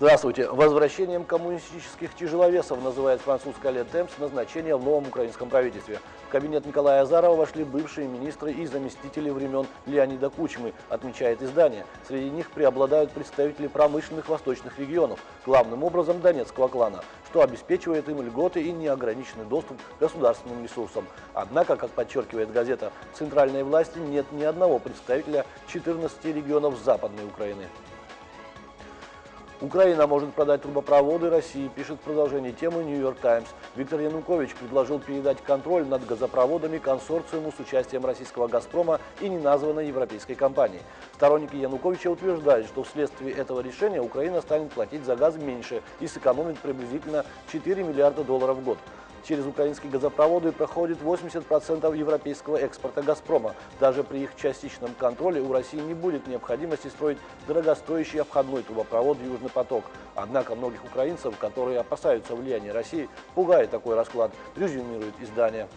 Здравствуйте. Возвращением коммунистических тяжеловесов называет французская «Ле Темс» назначение в новом украинском правительстве. В кабинет Николая Азарова вошли бывшие министры и заместители времен Леонида Кучмы, отмечает издание. Среди них преобладают представители промышленных восточных регионов, главным образом Донецкого клана, что обеспечивает им льготы и неограниченный доступ к государственным ресурсам. Однако, как подчеркивает газета, в центральной власти нет ни одного представителя 14 регионов Западной Украины. Украина может продать трубопроводы России, пишет в продолжении темы «Нью-Йорк Таймс». Виктор Янукович предложил передать контроль над газопроводами консорциуму с участием российского «Газпрома» и неназванной европейской компании. Сторонники Януковича утверждают, что вследствие этого решения Украина станет платить за газ меньше и сэкономит приблизительно 4 миллиарда долларов в год. Через украинские газопроводы проходит 80% европейского экспорта «Газпрома». Даже при их частичном контроле у России не будет необходимости строить дорогостоящий обходной трубопровод «Южный поток». Однако многих украинцев, которые опасаются влияния России, пугает такой расклад, резюмирует издание.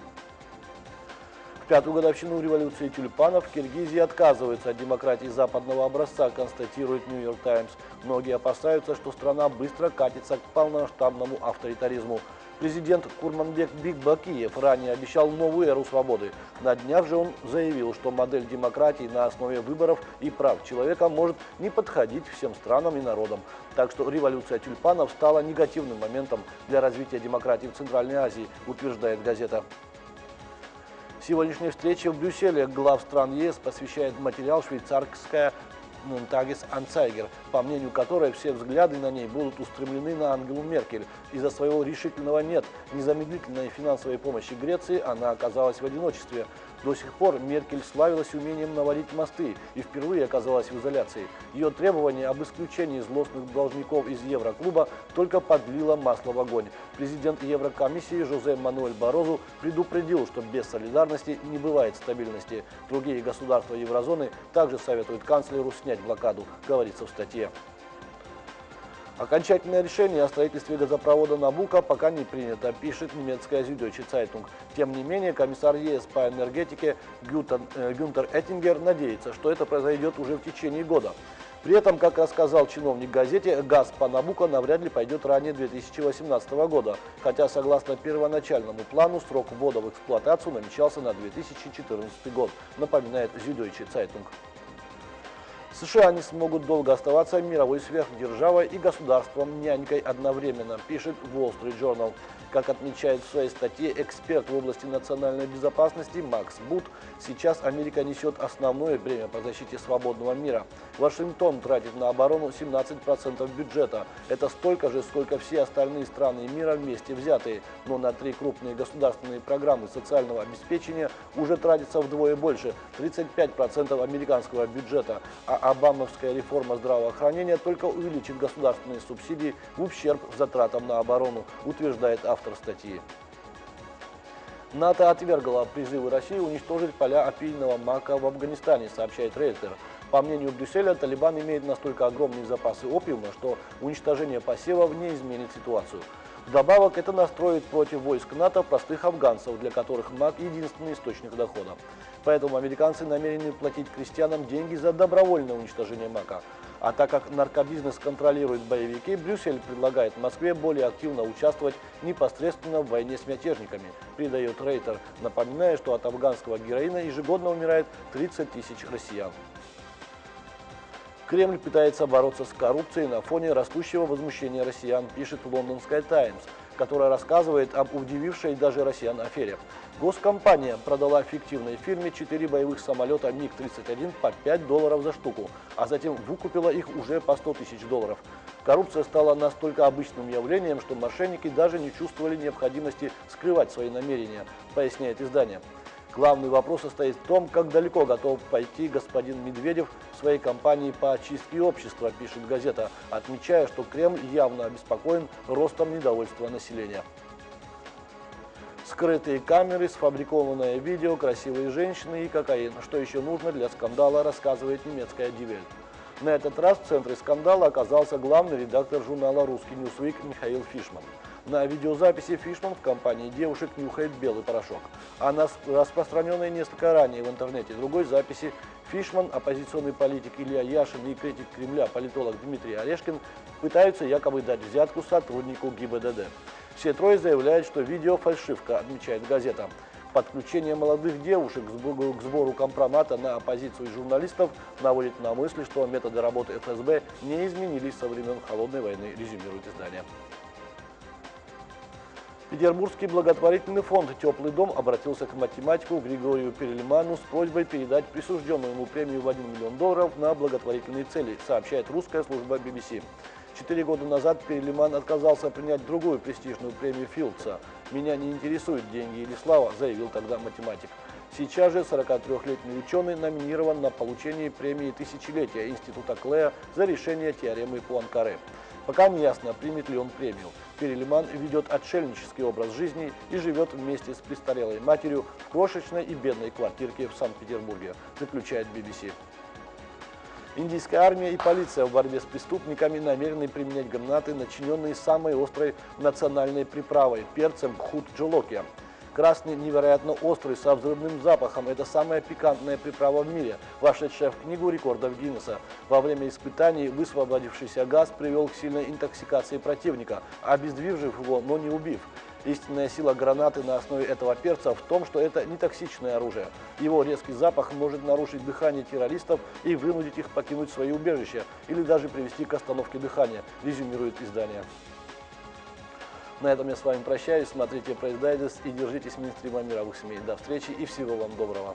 В пятую годовщину революции тюльпанов Киргизии отказывается от демократии западного образца, констатирует Нью-Йорк Таймс. Многие опасаются, что страна быстро катится к полномасштабному авторитаризму. Президент Курманбек Бигбакиев ранее обещал новую эру свободы. На днях же он заявил, что модель демократии на основе выборов и прав человека может не подходить всем странам и народам. Так что революция тюльпанов стала негативным моментом для развития демократии в Центральной Азии, утверждает газета. Сегодняшняя встреча в Брюсселе глав стран ЕС посвящает материал «Швейцарская Тагис Анцайгер, по мнению которой все взгляды на ней будут устремлены на Ангелу Меркель. Из-за своего решительного «нет» незамедлительной финансовой помощи Греции она оказалась в одиночестве. До сих пор Меркель славилась умением наводить мосты и впервые оказалась в изоляции. Ее требование об исключении злостных должников из Евроклуба только подлило масло в огонь. Президент Еврокомиссии Жозе Мануэль Барозу предупредил, что без солидарности не бывает стабильности. Другие государства еврозоны также советуют канцлеру снять блокаду, говорится в статье. Окончательное решение о строительстве газопровода «Набука» пока не принято, пишет немецкая Süddeutsche Zeitung. Тем не менее, комиссар ЕС по энергетике э, Гюнтер Эттингер надеется, что это произойдет уже в течение года. При этом, как рассказал чиновник газете, газ по Набука навряд ли пойдет ранее 2018 года, хотя согласно первоначальному плану срок ввода в эксплуатацию намечался на 2014 год, напоминает Süddeutsche Zeitung. США не смогут долго оставаться мировой сверхдержавой и государством-нянькой одновременно, пишет Wall Street Journal. Как отмечает в своей статье эксперт в области национальной безопасности Макс Бут, сейчас Америка несет основное бремя по защите свободного мира. Вашингтон тратит на оборону 17% бюджета. Это столько же, сколько все остальные страны мира вместе взятые. Но на три крупные государственные программы социального обеспечения уже тратится вдвое больше – 35% американского бюджета. А обамовская реформа здравоохранения только увеличит государственные субсидии в ущерб затратам на оборону, утверждает автор статьи. НАТО отвергла призывы России уничтожить поля опийного мака в Афганистане, сообщает Рейтер. По мнению Брюсселя, Талибан имеет настолько огромные запасы опиума, что уничтожение посевов не изменит ситуацию. Вдобавок, это настроит против войск НАТО простых афганцев, для которых мак – единственный источник дохода. Поэтому американцы намерены платить крестьянам деньги за добровольное уничтожение мака. А так как наркобизнес контролирует боевики, Брюссель предлагает Москве более активно участвовать непосредственно в войне с мятежниками, придает Рейтер, напоминая, что от афганского героина ежегодно умирает 30 тысяч россиян. Кремль пытается бороться с коррупцией на фоне растущего возмущения россиян, пишет Лондонская Таймс, которая рассказывает об удивившей даже россиян афере. Госкомпания продала фиктивной фирме 4 боевых самолета МиГ-31 по 5 долларов за штуку, а затем выкупила их уже по 100 тысяч долларов. Коррупция стала настолько обычным явлением, что мошенники даже не чувствовали необходимости скрывать свои намерения, поясняет издание. Главный вопрос состоит в том, как далеко готов пойти господин Медведев в своей кампании по очистке общества, пишет газета, отмечая, что Кремль явно обеспокоен ростом недовольства населения. Скрытые камеры, сфабрикованное видео, красивые женщины и кокаин. Что еще нужно для скандала, рассказывает немецкая Дивель. На этот раз в центре скандала оказался главный редактор журнала «Русский Ньюсвик» Михаил Фишман. На видеозаписи Фишман в компании девушек нюхает белый порошок. А на распространенной несколько ранее в интернете другой записи Фишман, оппозиционный политик Илья Яшин и критик Кремля политолог Дмитрий Орешкин пытаются якобы дать взятку сотруднику ГИБДД. Все трое заявляют, что видео фальшивка, отмечает газета. Подключение молодых девушек к сбору компромата на оппозицию журналистов наводит на мысль, что методы работы ФСБ не изменились со времен Холодной войны, резюмирует издание. Петербургский благотворительный фонд «Теплый дом» обратился к математику Григорию Перельману с просьбой передать присужденную ему премию в 1 миллион долларов на благотворительные цели, сообщает русская служба BBC. Четыре года назад Перелиман отказался принять другую престижную премию Филдса. «Меня не интересуют деньги или слава», заявил тогда математик. Сейчас же 43-летний ученый номинирован на получение премии тысячелетия Института Клея за решение теоремы Пуанкаре. Пока не ясно, примет ли он премию. Перелиман ведет отшельнический образ жизни и живет вместе с престарелой матерью в крошечной и бедной квартирке в Санкт-Петербурге, заключает BBC. Индийская армия и полиция в борьбе с преступниками намерены применять гранаты, начиненные самой острой национальной приправой – перцем хут джолокия. Красный невероятно острый, со взрывным запахом. Это самая пикантная приправа в мире, вошедшая в книгу рекордов Гиннесса. Во время испытаний высвободившийся газ привел к сильной интоксикации противника, обездвижив его, но не убив. Истинная сила гранаты на основе этого перца в том, что это не токсичное оружие. Его резкий запах может нарушить дыхание террористов и вынудить их покинуть свои убежища или даже привести к остановке дыхания, резюмирует издание. На этом я с вами прощаюсь. Смотрите Прайс и держитесь мейнстрима мировых семей. До встречи и всего вам доброго.